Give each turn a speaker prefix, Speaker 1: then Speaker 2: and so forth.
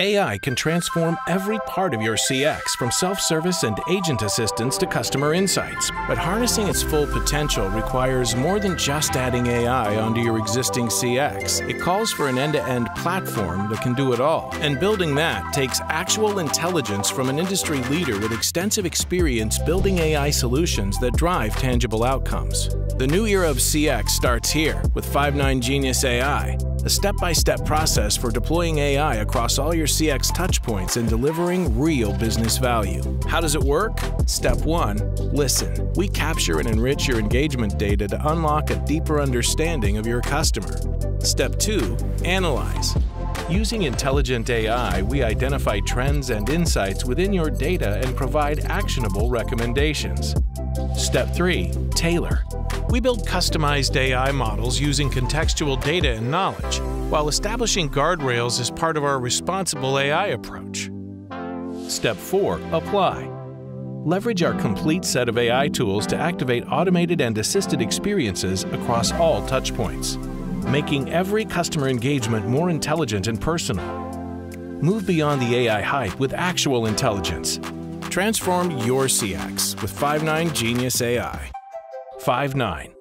Speaker 1: AI can transform every part of your CX from self service and agent assistance to customer insights. But harnessing its full potential requires more than just adding AI onto your existing CX. It calls for an end to end platform that can do it all. And building that takes actual intelligence from an industry leader with extensive experience building AI solutions that drive tangible outcomes. The new era of CX starts here with Five9 Genius AI a step by step process for deploying AI across all your CX touchpoints and delivering real business value. How does it work? Step 1 Listen. We capture and enrich your engagement data to unlock a deeper understanding of your customer. Step 2 Analyze. Using intelligent AI, we identify trends and insights within your data and provide actionable recommendations. Step 3 Tailor. We build customized AI models using contextual data and knowledge, while establishing guardrails as part of our responsible AI approach. Step 4 Apply. Leverage our complete set of AI tools to activate automated and assisted experiences across all touchpoints, making every customer engagement more intelligent and personal. Move beyond the AI hype with actual intelligence. Transform your CX with Five9 Genius AI. Five9